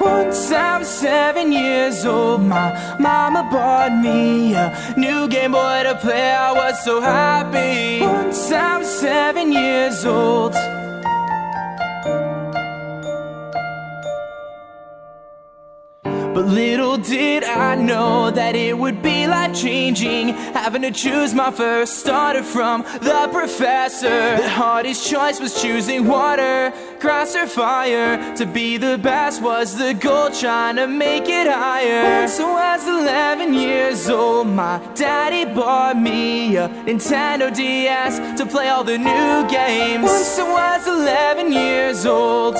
Once I was seven years old, my mama bought me a new Game Boy to play. I was so happy. Once I was seven years old. But little did I know that it would be life changing Having to choose my first starter from the professor. The hardest choice was choosing water, grass or fire. To be the best was the goal, trying to make it higher. So I was 11 years old, my daddy bought me a Nintendo DS To play all the new games. Once I was 11 years old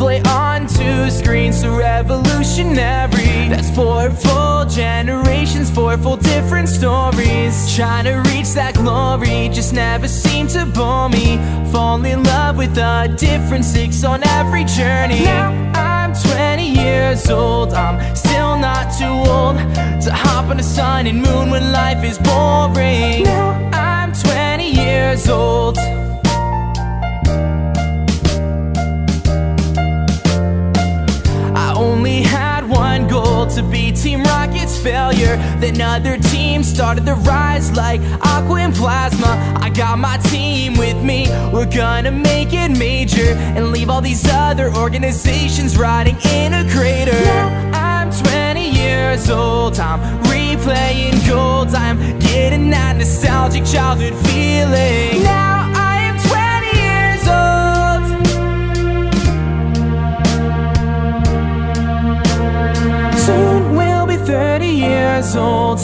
play on two screens, so revolutionary. That's four full generations, four full different stories. Trying to reach that glory, just never seemed to bore me. Fall in love with a different six on every journey. Now I'm 20 years old, I'm still not too old To hop on the sun and moon when life is boring. Now I'm 20 years old failure. Then other teams started to rise like Aqua and Plasma. I got my team with me, we're gonna make it major And leave all these other organizations rotting in a crater. Now I'm 20 years old, I'm replaying gold. I'm getting that nostalgic childhood feeling. Now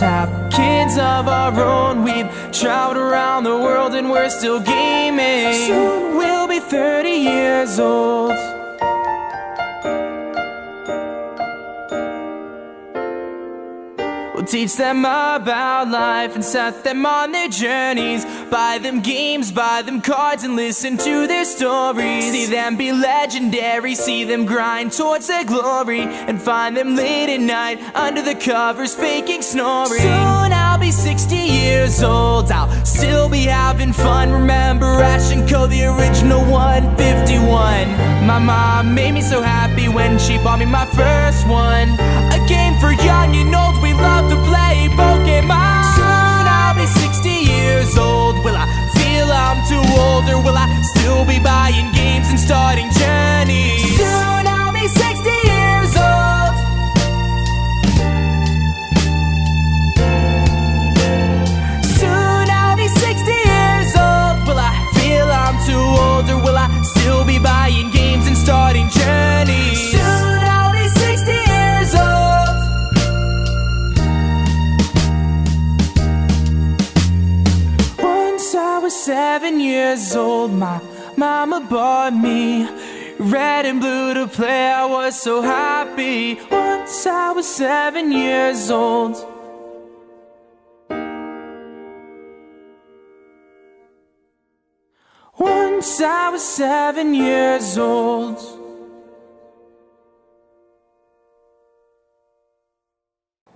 Have kids of our own We've traveled around the world and we're still gaming. Soon we'll be 30 years old teach them about life and set them on their journeys. Buy them games, buy them cards and listen to their stories. See them be legendary, see them grind towards their glory And find them late at night under the covers faking snoring. Soon I'll be 60 years old, I'll still be having fun. Remember Ash and Co, the original 151 My mom made me so happy when she bought me my first still be buying games and starting journeys. Soon I'll be 60 years old. Soon I'll be 60 years old. Will I feel I'm too old Or will I still seven years old, my mama bought me red and blue to play. I was so happy. Once I was seven years old. Once I was seven years old.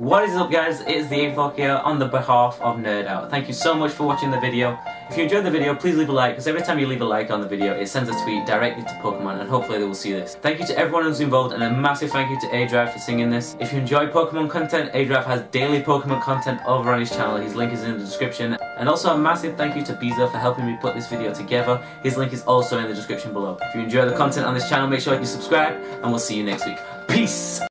What is up guys, it's the Avok here on the behalf of Nerd Out. Thank you so much for watching the video. If you enjoyed the video, please leave a like, because every time you leave a like on the video, it sends a tweet directly to Pokemon, and hopefully they will see this. Thank you to everyone who's involved, and a massive thank you to aDrive for singing this. If you enjoy Pokemon content, aDrive has daily Pokemon content over on his channel. His link is in the description. And also a massive thank you to Bezo for helping me put this video together. His link is also in the description below. If you enjoy the content on this channel, make sure you subscribe, and we'll see you next week. Peace!